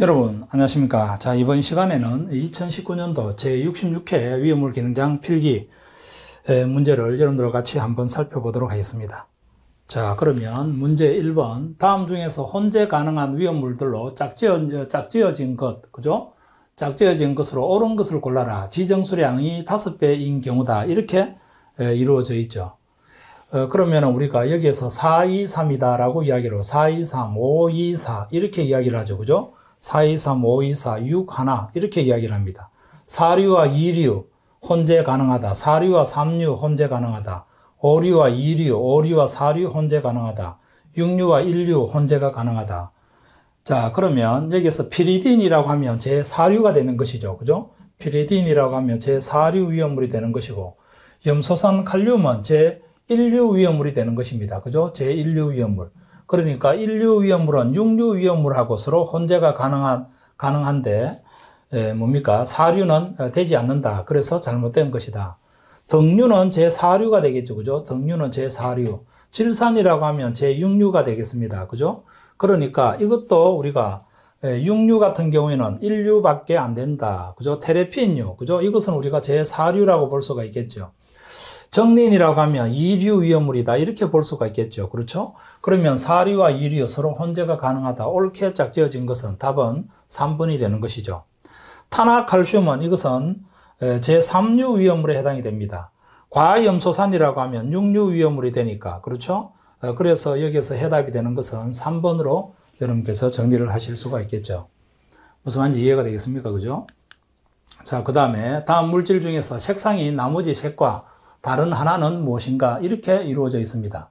여러분 안녕하십니까? 자 이번 시간에는 2019년도 제66회 위험물 기능장 필기 문제를 여러분들과 같이 한번 살펴보도록 하겠습니다. 자 그러면 문제 1번. 다음 중에서 혼재 가능한 위험물들로 짝지어, 짝지어진 것 그죠? 짝지어진 것으로 옳은 것을 골라라. 지정수량이 5배인 경우다. 이렇게 이루어져 있죠. 어, 그러면 우리가 여기에서 4, 2, 3이다 라고 이야기로 4, 2, 3, 5, 2, 4 이렇게 이야기를 하죠. 그죠 4, 2, 3, 5, 2, 4, 6, 하나 이렇게 이야기를 합니다. 4류와 2류 혼재 가능하다. 4류와 3류 혼재 가능하다. 5류와 2류, 5류와 4류 혼재 가능하다. 6류와 1류 혼재가 가능하다. 자, 그러면 여기서 피리딘이라고 하면 제 4류가 되는 것이죠. 그죠? 피리딘이라고 하면 제 4류 위험물이 되는 것이고, 염소산 칼륨은 제 1류 위험물이 되는 것입니다. 그죠? 제 1류 위험물. 그러니까 1류 위험물은 6류 위험물하고 서로 혼재가 가능한, 가능한데, 에, 뭡니까? 4류는 어, 되지 않는다. 그래서 잘못된 것이다. 등류는 제 4류가 되겠죠. 그죠? 등류는 제 4류. 질산이라고 하면 제 6류가 되겠습니다. 그죠? 그러니까 이것도 우리가 6류 같은 경우에는 1류밖에 안 된다. 그죠? 테레핀류. 그죠? 이것은 우리가 제4류라고 볼 수가 있겠죠. 정린이라고 하면 2류 위험물이다. 이렇게 볼 수가 있겠죠. 그렇죠? 그러면 4류와 2류 서로 혼재가 가능하다. 옳게 짝지어진 것은 답은 3번이 되는 것이죠. 탄화칼슘은 이것은 제3류 위험물에 해당이 됩니다. 과염소산이라고 하면 6류 위험물이 되니까 그렇죠? 어, 그래서 여기서 해답이 되는 것은 3번으로 여러분께서 정리를 하실 수가 있겠죠. 무슨 말인지 이해가 되겠습니까? 그죠? 자, 그 다음에 다음 물질 중에서 색상이 나머지 색과 다른 하나는 무엇인가 이렇게 이루어져 있습니다.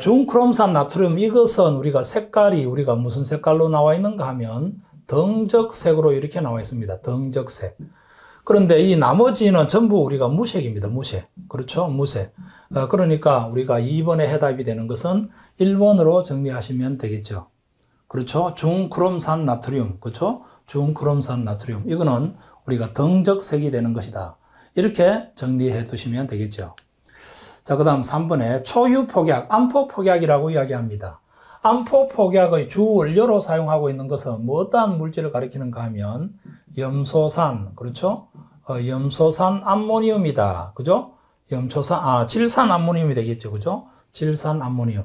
중크롬산 나트륨 이것은 우리가 색깔이 우리가 무슨 색깔로 나와 있는가 하면 덩적색으로 이렇게 나와 있습니다. 덩적색. 그런데 이 나머지는 전부 우리가 무색입니다. 무색. 그렇죠? 무색. 어, 그러니까 우리가 2번에 해답이 되는 것은 1번으로 정리하시면 되겠죠. 그렇죠? 중크롬산 나트륨. 그렇죠? 중크롬산 나트륨. 이거는 우리가 덩적색이 되는 것이다. 이렇게 정리해 두시면 되겠죠. 자, 그 다음 3번에 초유 폭약, 암포 폭약이라고 이야기합니다. 암포 폭약의 주 원료로 사용하고 있는 것은 뭐 어떠한 물질을 가리키는가 하면 염소산, 그렇죠? 어, 염소산 암모니움이다. 그죠? 염소산, 아, 질산 암모니움이 되겠죠. 그죠? 질산 암모니움.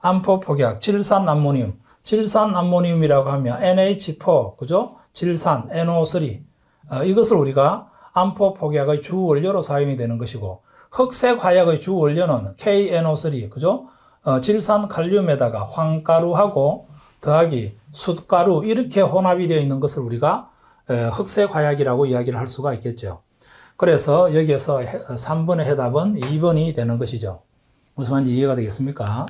암포 폭약, 질산 암모니움. 질산 암모니움이라고 하면 NH4, 그죠? 질산, NO3. 어, 이것을 우리가 암포 폭약의 주 원료로 사용이 되는 것이고 흑색 화약의 주 원료는 KNO3 그죠? 어, 질산 칼륨에다가 황가루하고 더하기 숯가루 이렇게 혼합이 되어 있는 것을 우리가 에, 흑색 화약이라고 이야기를 할 수가 있겠죠. 그래서 여기에서 3번의 해답은 2번이 되는 것이죠. 무슨 말인지 이해가 되겠습니까?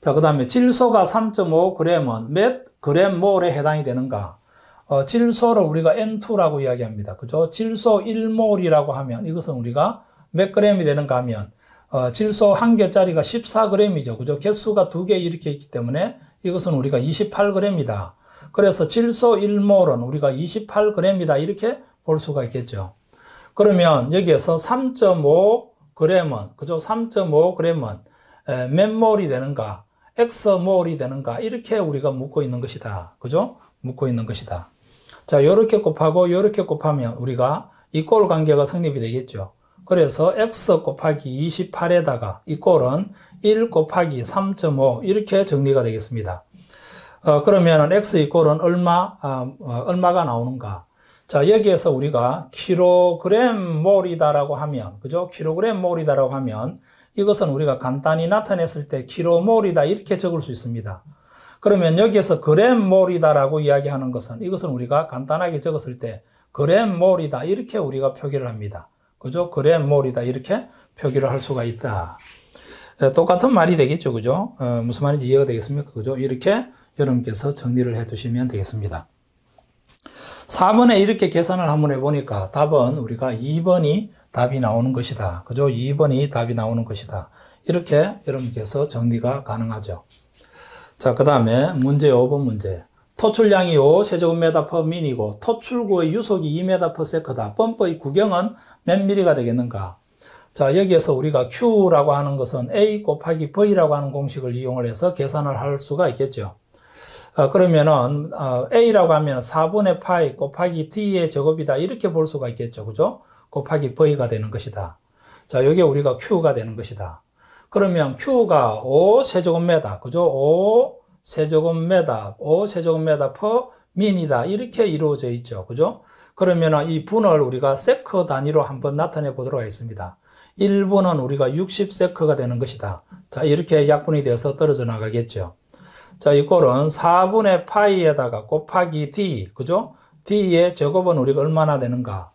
자, 그 다음에 질소가 3.5g은 몇 그램 몰에 해당이 되는가? 어, 질소를 우리가 N2라고 이야기합니다. 그죠? 질소 1몰이라고 하면 이것은 우리가 몇 그램이 되는가 하면 어, 질소 한 개짜리가 14g이죠. 그죠? 개수가 두 개 이렇게 있기 때문에 이것은 우리가 28g이다. 그래서 질소 1몰은 우리가 28g이다. 이렇게 볼 수가 있겠죠. 그러면 여기에서 3.5g은, 그죠? 3.5g은 몇 몰이 되는가? X몰이 되는가? 이렇게 우리가 묻고 있는 것이다. 그죠? 묻고 있는 것이다. 자, 요렇게 곱하고 요렇게 곱하면 우리가 이꼴 관계가 성립이 되겠죠. 그래서 x 곱하기 28에다가 이 꼴은 1 곱하기 3.5 이렇게 정리가 되겠습니다. 어, 그러면 x 이꼴은 얼마, 아, 어, 얼마가 나오는가? 자, 여기에서 우리가 킬로그램 몰이다라고 하면, 그죠? 킬로그램 몰이다라고 하면 이것은 우리가 간단히 나타냈을 때 킬로몰이다 이렇게 적을 수 있습니다. 그러면 여기에서 그램몰이다라고 이야기하는 것은 이것은 우리가 간단하게 적었을 때 그램몰이다 이렇게 우리가 표기를 합니다. 그죠? 그램몰이다 이렇게 표기를 할 수가 있다. 똑같은 말이 되겠죠. 그죠? 어, 무슨 말인지 이해가 되겠습니까? 그죠? 이렇게 여러분께서 정리를 해 두시면 되겠습니다. 4번에 이렇게 계산을 한번 해보니까 답은 우리가 2번이 답이 나오는 것이다. 그죠? 2번이 답이 나오는 것이다. 이렇게 여러분께서 정리가 가능하죠. 자, 그 다음에 문제 5번 문제. 토출량이 5세제곱미터 퍼 민이고 토출구의 유속이 2m 퍼 세크다. 펌프의 구경은 몇 미리가 되겠는가? 자, 여기에서 우리가 Q라고 하는 것은 A 곱하기 V라고 하는 공식을 이용을 해서 계산을 할 수가 있겠죠. 어, 그러면은 어, A라고 하면 4분의 파이 곱하기 D의 제곱이다 이렇게 볼 수가 있겠죠. 그죠? 곱하기 V가 되는 것이다. 자, 이게 우리가 Q가 되는 것이다. 그러면 Q가 5 세제곱미터, 그죠? 5 세제곱미터, 5 세제곱미터 퍼 민이다. 이렇게 이루어져 있죠. 그죠? 그러면 이 분을 우리가 세커 단위로 한번 나타내 보도록 하겠습니다. 1분은 우리가 60세커가 되는 것이다. 자, 이렇게 약분이 되어서 떨어져 나가겠죠. 자, 이 꼴은 4분의 파이에다가 곱하기 d, 그죠? d의 제곱은 우리가 얼마나 되는가?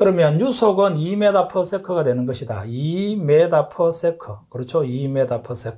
그러면 유속은 2m per sec가 되는 것이다. 2m per sec. 그렇죠? 2m per sec.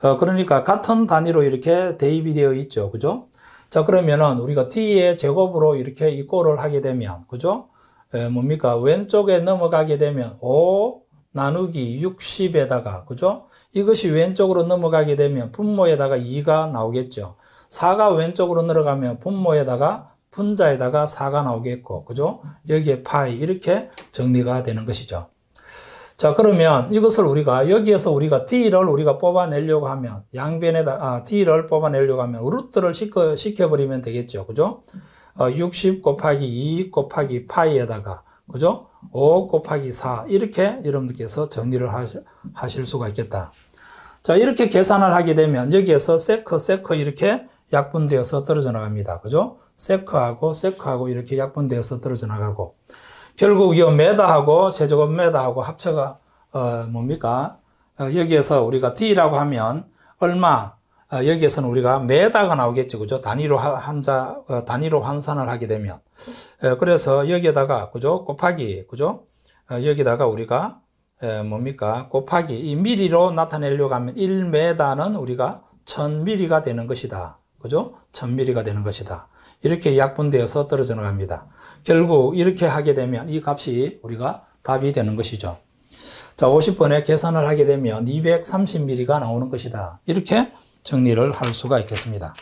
어, 그러니까 같은 단위로 이렇게 대입이 되어 있죠. 그죠? 자, 그러면은 우리가 t의 제곱으로 이렇게 이 꼴을 하게 되면, 그죠? 에, 뭡니까? 왼쪽에 넘어가게 되면 5 나누기 60에다가, 그죠? 이것이 왼쪽으로 넘어가게 되면 분모에다가 2가 나오겠죠. 4가 왼쪽으로 내려가면 분모에다가 분자에다가 4가 나오겠고, 그죠? 여기에 파이 이렇게 정리가 되는 것이죠. 자, 그러면 이것을 우리가 여기에서 우리가 d를 우리가 뽑아내려고 하면 양변에다 아, d를 뽑아내려고 하면 루트를 시켜 시켜버리면 되겠죠. 그죠? 어, 60 곱하기 2 곱하기 파이에다가 그죠? 5 곱하기 4 이렇게 여러분들께서 정리를 하실, 하실 수가 있겠다. 자, 이렇게 계산을 하게 되면 여기에서 세커, 세커 이렇게 약분되어서 떨어져 나갑니다. 그죠? 세커하고 세커하고 이렇게 약분되어서 떨어져 나가고 결국 이 메다하고 세제곱메다하고 합쳐가 어, 뭡니까? 어, 여기에서 우리가 D라고 하면 얼마? 어, 여기에서는 우리가 메다가 나오겠죠. 그죠? 단위로 한자, 어, 단위로 환산을 하게 되면. 어, 그래서 여기에다가, 그죠? 곱하기, 그죠? 어, 여기다가 우리가 에, 뭡니까? 곱하기 이 미리로 나타내려고 하면 1m는 우리가 1000ml가 되는 것이다. 그죠? 1000ml가 되는 것이다. 이렇게 약분되어서 떨어져 나갑니다. 결국 이렇게 하게 되면 이 값이 우리가 답이 되는 것이죠. 자, 50번에 계산을 하게 되면 230ml가 나오는 것이다. 이렇게 정리를 할 수가 있겠습니다.